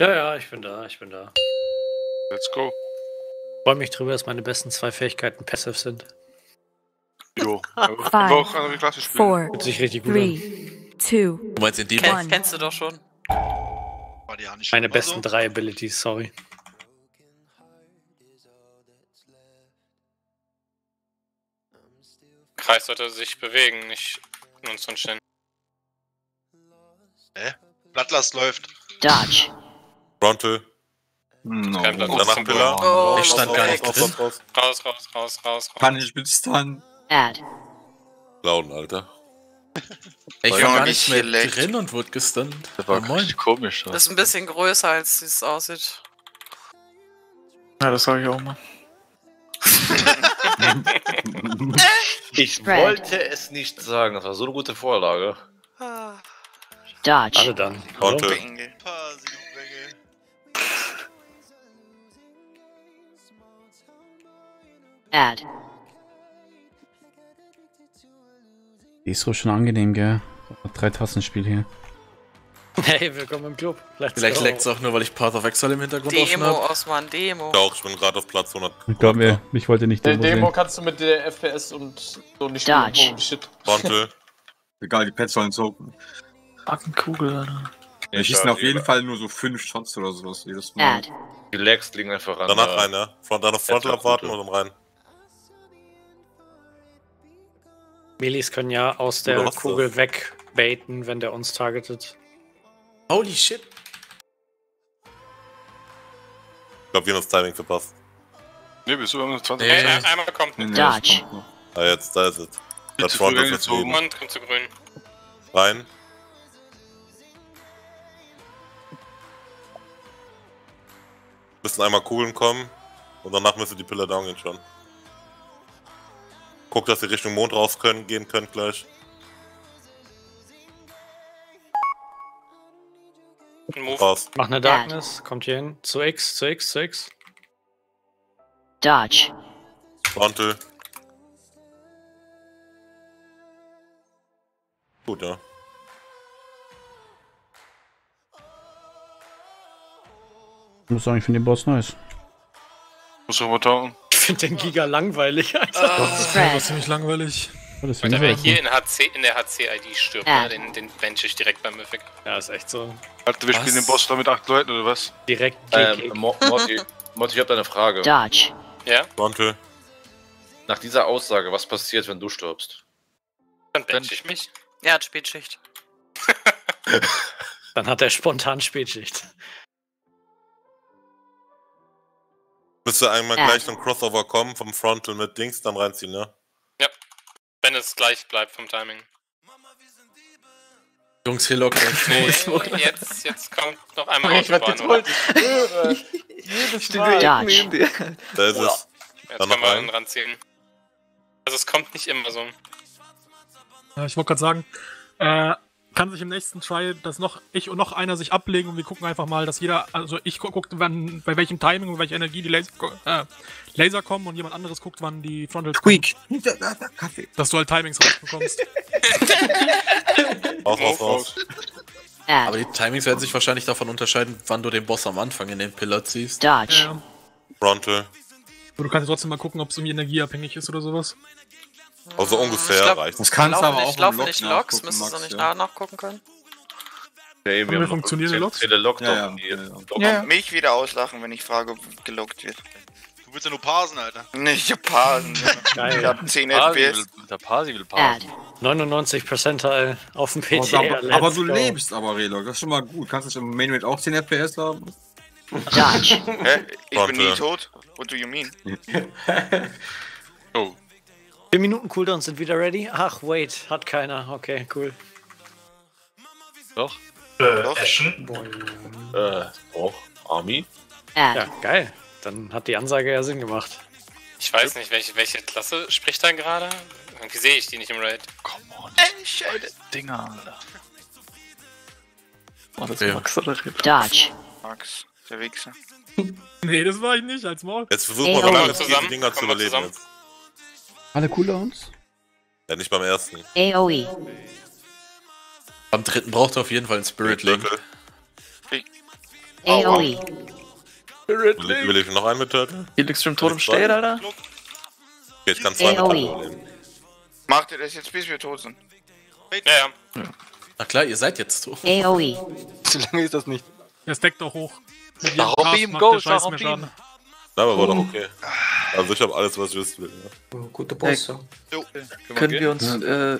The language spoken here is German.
Ja, ja, ich bin da, ich bin da. Let's go. Freue mich drüber, dass meine besten zwei Fähigkeiten passive sind. Jo. Aber aber auch andere Klasse spielen. four, Fühlt sich richtig gut an. three, two, Du meinst den Demo? One. Kenn, kennst du doch schon. War die ja nicht Meine besten so? drei Abilities, sorry. Kreis sollte sich bewegen, nicht nur uns stehen. Bloodlust läuft. dodge, Frontal. No. Kein Platz. Danach Pillar. Oh, Ich stand gar nicht drin. raus, raus. Raus, raus, raus. Kann ich mit Stun? add, Lauten, Alter. Ich war gar nicht ich mehr leckt. drin und wurde gestunt. Das war richtig komisch. Das ist ein bisschen größer, als es aussieht. Ja, das sag ich auch mal. Ich Spread. wollte es nicht sagen, das war so eine gute Vorlage. Ah. Alle dodge, dann. Hallo? Add, Die ist so schon angenehm, gell? Drei Tassenspiel hier. Hey, willkommen im Club. Let's Vielleicht leckt es auch nur, weil ich Path of Exile im Hintergrund offen Demo, habe. Osman, Demo. Auch, ich bin gerade auf Platz 100. Ich glaube mir, ich wollte nicht Demo Demo sehen. kannst du mit der FPS und so nicht Dodge. Holy shit. Frontal. Egal, die Pets sollen so. Kugel, Alter. Ja, schießen auf jeden Fall nur so fünf Shots oder sowas jedes Mal. add, Die Lags liegen einfach an. Danach rein, ja. Front, dann auf Frontal abwarten und dann rein. Melis können ja aus der was Kugel wegbaiten, wenn der uns targetet. Holy shit. Ich glaube, wir haben das Timing verpasst. Ne, bist du immer 20 Nee. Ey, ein- einmal kommt nee, Dodge. Ah, jetzt, da ist es. Das Frontal früh ist gezogen. zufrieden. und kommt zu grün. Rein. Müssen einmal Kugeln kommen und danach müsste die Pillar down gehen schon. Guck, dass ihr Richtung Mond raus können, gehen könnt gleich. Move. Raus. Mach eine Darkness, kommt hier hin. Zu X, zu X, zu X. dodge, Frontal. Gut, ja. Ich muss sagen, ich finde den Boss nice. Muss tauchen. Ich finde den Giga langweilig, Alter. Das war spread, ziemlich langweilig. Oh, deswegen Alter, wer ist er hier in, HC, in der HC-ID stirbt, Ja. ne, den, den bench ich direkt beim Mythic. Ja, ist echt so. Alter, wir Was? spielen den Boss da mit acht Leuten, oder was? Direkt. Ähm, Mo Motti, Motti, ich hab da eine Frage. dodge, Ja, Frontal. Nach dieser Aussage, was passiert, wenn du stirbst? dann bench ich mich. Er hat Spätschicht. Dann hat er spontan Spätschicht. Müsste einmal Ja. gleich so ein Crossover kommen vom Frontal mit Dings, dann reinziehen, ne? Wenn es gleich bleibt vom Timing. Jungs, hier lockt euch tot. Jetzt, jetzt kommt noch einmal Ich werd Autobahn, oder? getrollt, ich schwöre. Jedes Mal. dodge, Da ist es. Jetzt Dann können noch wir ranziehen. Also es kommt nicht immer so. Ja, ich wollte gerade sagen, äh, kann sich im nächsten Try das noch, ich und noch einer sich ablegen und wir gucken einfach mal, dass jeder, also ich gu gucke, wann, bei welchem Timing und welcher Energie die Laser, äh, Laser kommen und jemand anderes guckt, wann die Frontals Squeak. Kaffee. dass du halt Timings rausbekommst. Raus, raus, raus. Aber die Timings werden sich wahrscheinlich davon unterscheiden, wann du den Boss am Anfang in den Pillar ziehst. dodge, ja. Frontal. Aber du kannst ja trotzdem mal gucken, ob es irgendwie energieabhängig ist oder sowas. Also ungefähr Ich glaub, reicht. Das kannst du aber nicht, auch laufen Log nicht Logs, müsstest du nicht ja. nachgucken können. Ja, eben, Haben wir funktionierende Logs? Zähle Log Ja, ja, ja, ja. Ja. Mich wieder auslachen, wenn ich frage, ob gelockt wird. Du willst ja nur parsen, Alter. Nicht parsen. Ich Geil. hab 10 Parsi FPS. will, der Parsi will parsen. 99 Percentile auf dem Aber, PT. aber, aber du lebst aber, Relog. Das ist schon mal gut. Kannst du im Main Rate auch 10 FPS haben? dodge, Hä? Ich bin nie Warte. tot. What do you mean? Oh, 4 Minuten Cooldowns sind wieder ready. Ach, wait, hat keiner. Okay, cool. doch. Doch. Äh, auch. Army? Ja, add, geil. Dann hat die Ansage ja Sinn gemacht. Ich weiß nicht, welche, welche Klasse spricht da gerade. Irgendwie sehe ich die nicht im Raid. Come on. Ey, Scheiße. Dinger, Alter. Oh, das Ja. ist Max oder Ritter? dodge, Max, der Wichser. Nee, das war ich nicht, als Maul. Jetzt versuch Ey, mal, die Dinger zu wir überleben zusammen? jetzt. Alle Cooldowns? Ja, nicht beim ersten. AOE, Am dritten braucht er auf jeden Fall einen Spirit Link. AoE. Will, will ich noch einen mit töten? Helix im Totem steht, Alter. Okay, ich kann zwei mit AoE. töten überleben. Macht ihr das jetzt, bis wir tot sind? Ja, ja. Na klar, ihr seid jetzt so. AoE. So lange ist das nicht. Der steckt doch hoch. Mit ihm macht Go, Schaden. Ja, aber war doch okay. Also ich habe alles, was ich wissen will. Ja. Gute Bosse. Jo. Können wir uns äh,